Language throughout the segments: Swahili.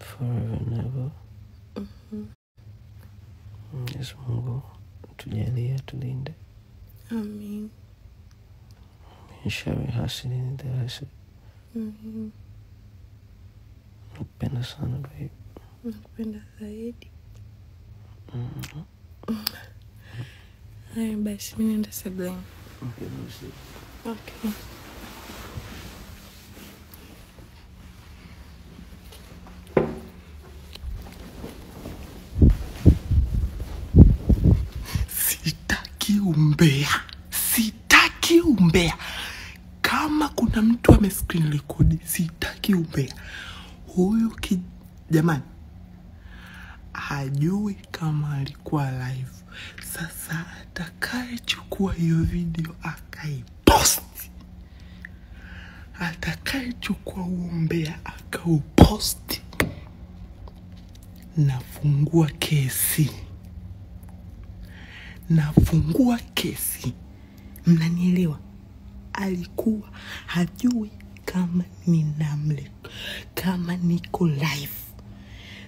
forever and ever. Mwenyezi Mungu tujalie, tulinde Amin. min sharri hasidin idha hasad. Nakupenda sana babe. Nakupenda zaidi. Haya basi, mi naenda sebuleni. Okay. Okay. Sitaki umbea, sitaki umbea. Kama kuna mtu ame screen record, sitaki umbea. Huyu ki jamani, hajui kama alikuwa live. Sasa atakayechukua hiyo video akaiposti, atakayechukua huo umbea akauposti, nafungua kesi nafungua kesi. Mnanielewa? Alikuwa hajui kama ni ninamle, kama niko live.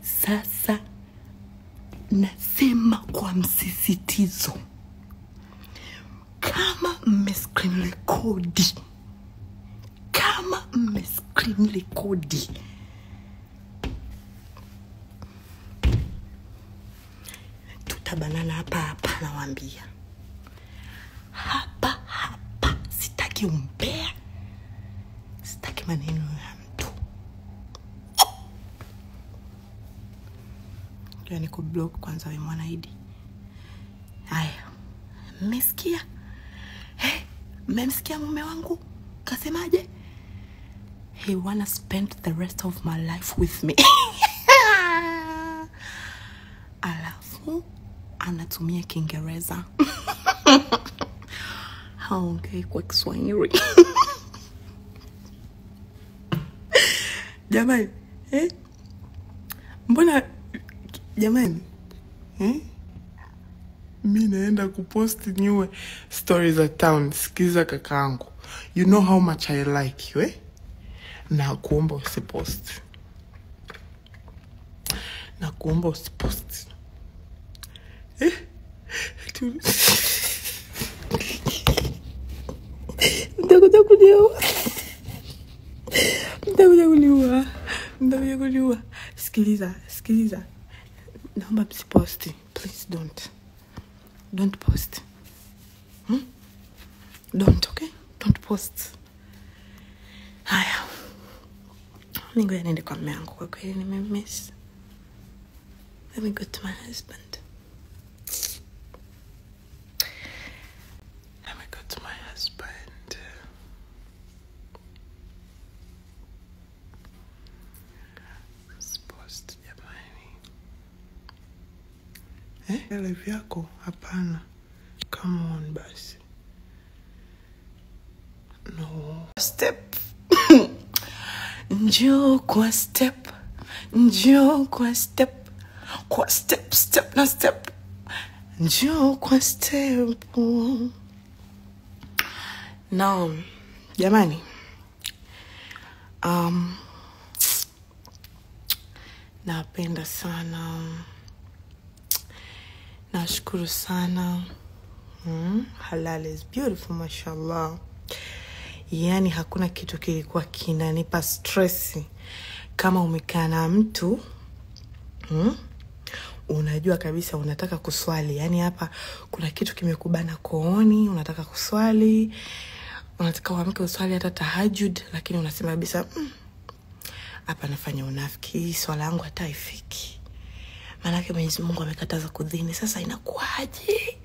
Sasa nasema kwa msisitizo, kama mme screen rekodi, kama mme screen rekodi tutabanana hapa hapa, nawambia hapa hapa. Sitaki umbea, sitaki maneno ya mtu. yani ni kublock kwanza, we Mwanaidi. Haya, mmesikia? Hey, mmemsikia mume wangu kasemaje? He wanna spend the rest of my life with me. alafu anatumia Kiingereza haongei kwa Kiswahili jamani eh? Mbona jamani eh? mi naenda kuposti niwe story za town. Sikiza kakaangu, you know how much I like you eh? na kuomba usiposti na kuomba usiposti mtakuja kuniua. Mtakuja kuniua. Mtakuja kuniua. Sikiliza sikiliza. Naomba msiposti. Please don't. Don't post. Hmm? don't okay? Don't post. Haya. Ningoja niende kwa mume wangu kwa kweli. Nimemiss let me go to my husband let me go to my husband Post jamani eh, vyako? hapana. Come on basi. No. Step. Njoo kwa step. Njoo kwa step. Kwa step step na step. Njoo kwa step. Naam. Jamani. Um, napenda sana nashukuru sana. Mm, halal is beautiful mashallah. Yaani hakuna kitu kilikuwa kinanipa stresi kama umekaa na mtu mm, unajua kabisa unataka kuswali. Yaani hapa kuna kitu kimekubana kooni unataka kuswali unataka uamke uswali hata tahajud lakini unasema kabisa hapa "Mm, nafanya unafiki swala yangu hata haifiki maanake mwenyezi mungu amekataza kudhini. Sasa inakuwaje?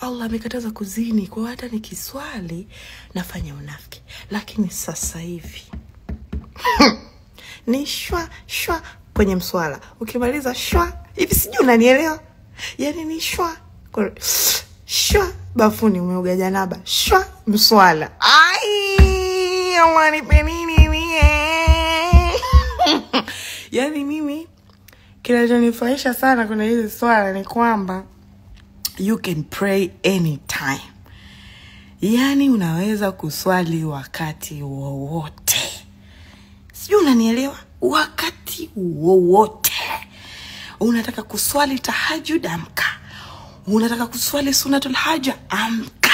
Allah amekataza kuzini kwa hata nikiswali nafanya unafiki. Lakini sasa hivi ni shwa shwa kwenye mswala. Ukimaliza shwa hivi sijui unanielewa? Yani ni shwa. Shwa bafuni umeoga janaba. Shwa mswala. Ai nini mie yani mimi kinachonifurahisha sana kwenye hili swala ni kwamba you can pray anytime. Yaani unaweza kuswali wakati wowote. Sijui unanielewa? Wakati wowote. Unataka kuswali tahajud amka. Unataka kuswali sunatul haja amka.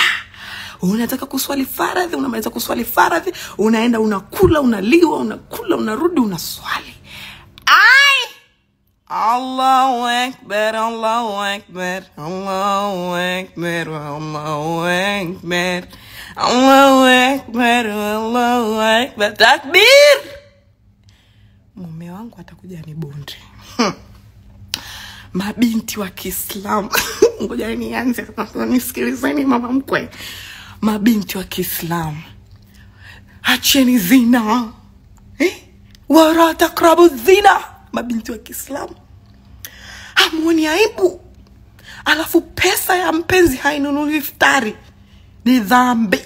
Unataka kuswali faradhi unamaliza kuswali faradhi unaenda unakula unaliwa unakula unarudi unaswali allahu Ekber, allahu Ekber, allahu Ekber, allahu Ekber, allahu Ekber, allahu Ekber, takbir! Mume wangu atakuja ni bonde. Mabinti wa kiislamu. Ngoja nianze nisikilizeni mama mkwe. Mabinti wa kiislamu. Acheni zina. Eh? wala takrabu zina. Mabinti wa kiislamu hamuoni aibu. Alafu pesa ya mpenzi hainunuli iftari. Ni dhambi.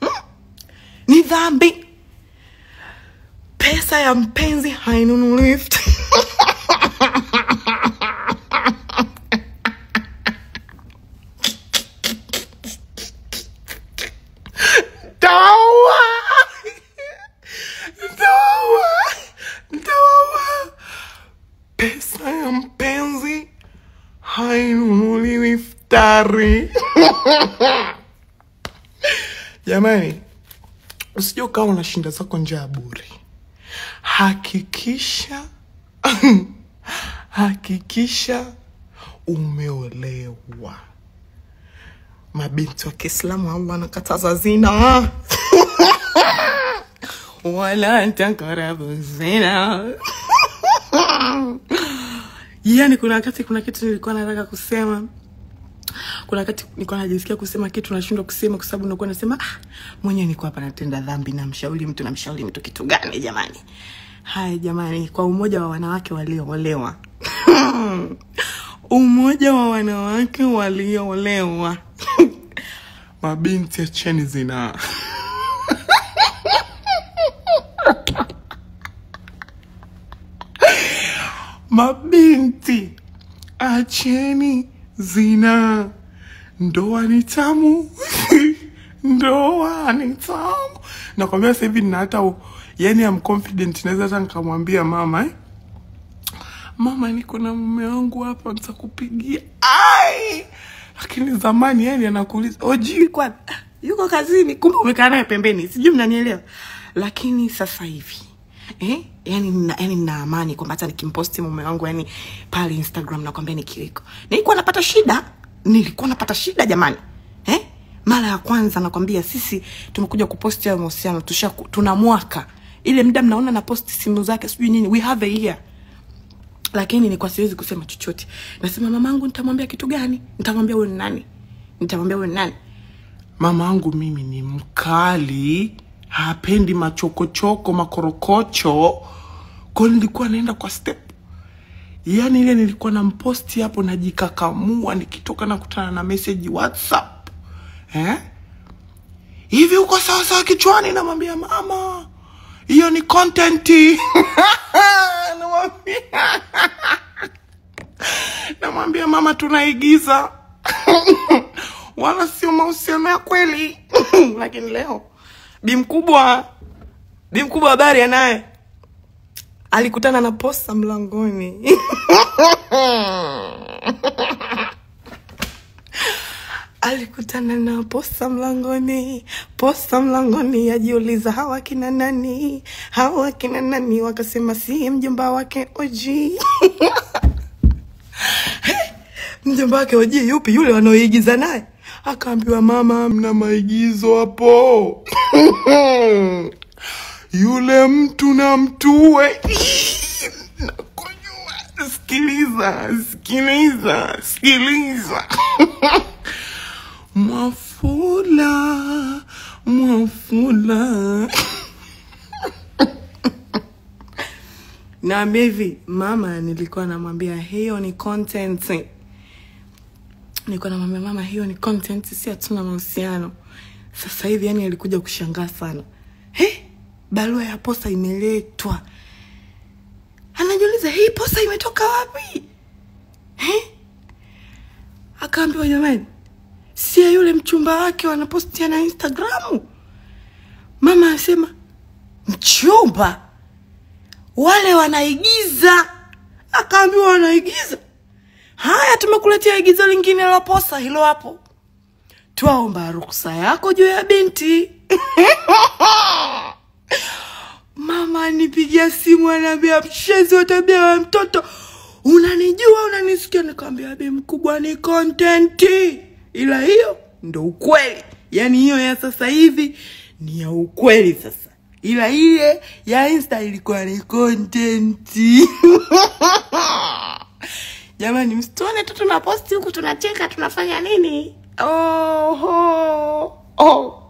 Hmm? ni dhambi. Pesa ya mpenzi hainunuli iftari dawa dawa dawa pesa ya mpenzi hainunuliwi iftari jamani usije ukawa unashinda zako njaa bure. Hakikisha hakikisha umeolewa. Mabinti wa kiislamu allah anakataza zina. Wala takarabu zina yani kuna wakati kuna kitu nilikuwa nataka kusema. Kuna wakati nilikuwa najisikia kusema kitu nashindwa kusema kwa sababu nilikuwa nasema ah, mwenyewe niko hapa natenda dhambi namshauri mtu namshauri mtu kitu gani jamani? Haya jamani kwa umoja wa wanawake walioolewa umoja wa wanawake walioolewa mabinti acheni zinaa mabinti acheni zinaa ndoa ni tamu. Ndoa ni tamu. Nakwambia sasa hivi nina hata yani am confident naweza hata nikamwambia mama eh? mama niko na mume wangu hapa nitakupigia. Ai! Lakini zamani yani anakuuliza oji kwa yuko kazini. Kumbe umekaa naye pembeni. Sijui mnanielewa. Lakini sasa hivi eh? yani nina, yani nina amani kwamba hata nikimposti mume wangu yani pale instagram nakwambia ni kiwiko nilikuwa napata shida. Nilikuwa napata shida jamani. Eh? mara ya kwanza nakwambia sisi tumekuja kuposti hayo mahusiano tusha tuna mwaka. Ile mda mnaona na posti simu zake sijui nini we have a year. Lakini nilikuwa siwezi kusema chochote. Nasema mamangu nitamwambia kitu gani? Nitamwambia huyu ni nani? Nitamwambia huyu ni nani? Mama angu mimi ni mkali hapendi machokochoko makorokocho. Kwa nilikuwa naenda kwa step. Yani ile nilikuwa na mposti hapo najikakamua nikitoka nakutana na meseji whatsapp. Eh? hivi uko sawasawa kichwani? Namwambia mama hiyo ni content. Namwambia. Namwambia mama tunaigiza. Wala sio mahusiano ya kweli. Lakini leo bi mkubwa bi mkubwa habari anaye? Alikutana na posa mlangoni. Alikutana na posa mlangoni. Posa mlangoni ajiuliza hawa kina nani? Hawa kina nani? Wakasema si mjomba wake oji mjomba wake oji yupi? Yule wanaoigiza naye akaambiwa mama mna maigizo hapo. Yule mtu na mtuwe Nakujua, sikiliza sikiliza sikiliza. Mwafula mwafula. Naambia hivi mama nilikuwa namwambia hiyo ni content nilikuwa na mama mama, hiyo ni content si hatuna mahusiano. Sasa hivi yani alikuja kushangaa sana. He barua ya posa imeletwa. Anajiuliza hii posa imetoka wapi? He? akaambiwa jamani si yule mchumba wake wanapostia na instagramu? Mama asema mchumba? Wale wanaigiza. Akaambiwa wanaigiza haya tumekuletea igizo lingine la posa hilo hapo. Twaomba ruksa yako juu ya binti. Mama nipigia simu anaambia mchezi wa tabia wa mtoto. Unanijua unanisikia? Nikamwambia bi mkubwa ni kontenti ila hiyo ndo ukweli. Yani hiyo ya sasa hivi ni ya ukweli sasa. Ila ile ya insta ilikuwa ni kontenti jamani msituone tu tunaposti huku tunacheka tunafanya nini oh, oh, oh.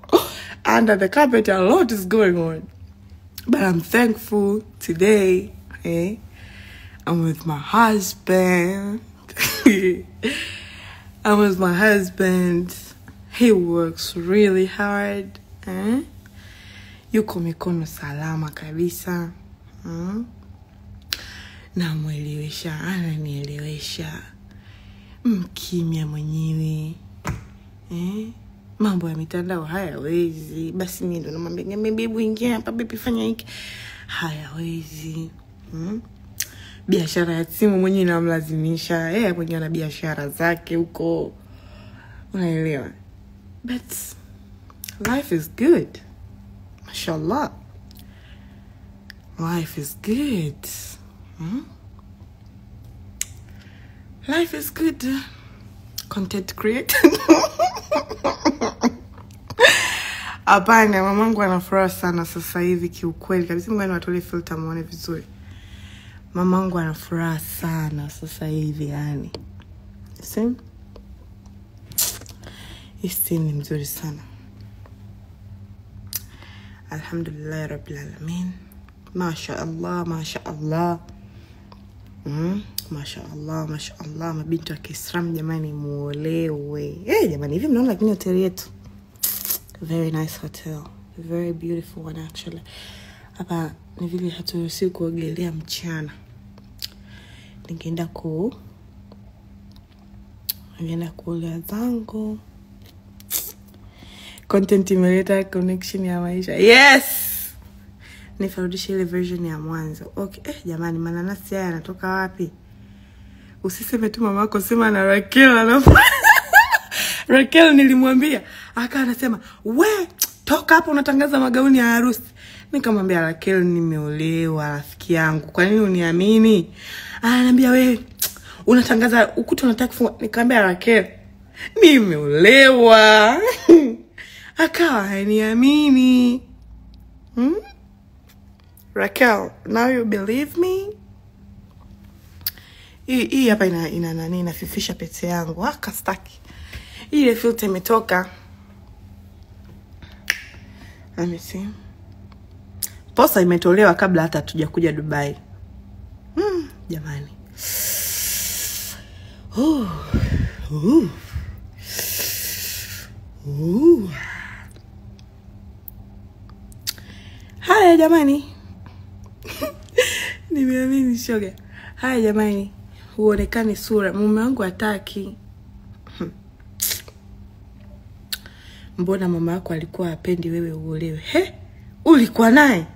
under the carpet a lot is going on but i'm thankful today eh? i'm with my husband i'm with my husband he works really hard eh? yuko mikono salama kabisa mm? Namwelewesha ananielewesha. Mkimya mwenyewe. Eh? mambo ya mitandao hayawezi. Basi mi ndo namwambia bebu ingia hapa bebi fanya hiki. Hayawezi. Hmm? biashara ya simu mwenyewe inamlazimisha. Yeye mwenyewe na biashara zake huko. Unaelewa? But life is good. Mashallah. Life is good hmm? life is good. Content creator hapana mamangu ana furaha sana sasa hivi kiukweli kabisa. Ngoja niwatolee filter muone vizuri. Mamangu ana furaha sana sasa hivi yani si hii ni mzuri sana. Alhamdulillah rabbil alamin. masha allah masha allah mm, mashallah mashallah. Masha mabinti wa kiislam jamani muolewe. Hey, jamani hivi mnaona lakini hoteli yetu? Very nice hotel. Very beautiful one actually. Hapa ni vile haturuhusiwi kuogelea mchana. Ningeenda ku ningeenda kuogelea zangu. Content imeleta connection ya maisha. Yes nifarudisha ile version ya mwanzo. Okay eh, jamani mananasi haya yanatoka wapi? Usiseme tu mamako sema na rakel anafanya rakel nilimwambia aka anasema we toka hapo unatangaza magauni ya harusi. Nikamwambia rakel nimeolewa rafiki yangu kwa nini uniamini? Ananiambia we unatangaza ukuta unataka kufunga nikamwambia rakel nimeolewa. Akawa haniamini. Hmm? Rakel now you believe me hii hii hapa ina, ina nani inafifisha pete yangu Ah, kastaki. ile filter imetoka Let me see. posa imetolewa kabla hata tujakuja dubai Mm, jamani Oh. Oh. Oh. haya jamani nimeamini shoga haya jamani huonekani sura. Mume wangu hataki. Mbona mama yako alikuwa apendi wewe uolewe? He? Ulikuwa naye?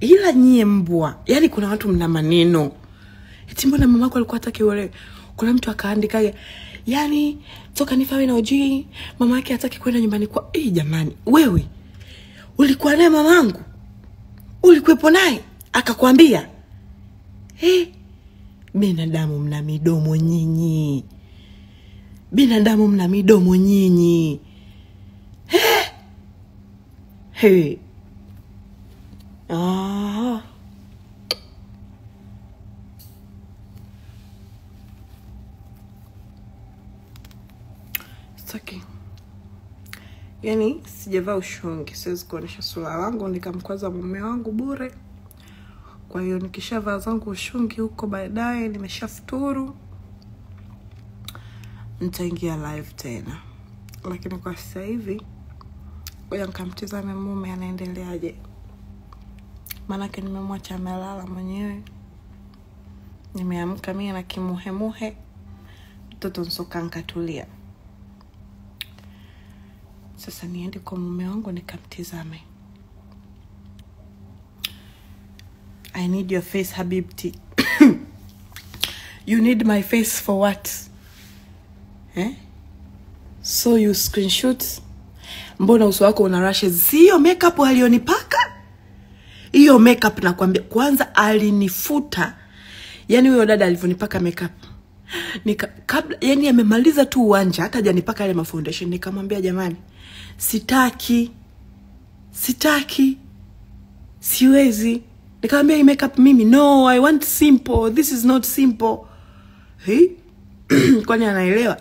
Ila nyie mbwa. Yaani kuna watu mna maneno. Eti mbona mama yako alikuwa hataki uolewe? Kuna mtu akaandikaga yani toka nifawe na ujui mama yake hataki kwenda nyumbani kwa hey, jamani. Wewe ulikuwa naye mamangu ulikuwepo naye akakwambia hey, binadamu mna midomo nyinyi binadamu mna midomo nyinyi hey. hey. ah. Okay. yaani sijavaa ushungi siwezi kuonyesha sura wangu nikamkwaza mume wangu bure kwa hiyo nikishavaa zangu ushungi huko baadaye nimeshafuturu nitaingia live tena. Lakini kwa sasa hivi ngoja nikamtizame mume anaendeleaje. Maanake nimemwacha amelala mwenyewe. Nimeamka mie na kimuhemuhe mtoto nsoka nkatulia. Sasa niende kwa mume wangu nikamtizame i need your face habibti you need my face for what? Eh? so you screenshot? Mbona uso wako una rashes? Siyo makeup alionipaka hiyo makeup nakwambia kwanza alinifuta. Yani huyo dada alivyonipaka makeup. Nika kabla yani amemaliza tu uwanja hata hajanipaka yale mafoundation nikamwambia jamani sitaki. Sitaki. Siwezi nikamwambia hii makeup mimi. No i want simple. This is not simple. Hey? kwani anaelewa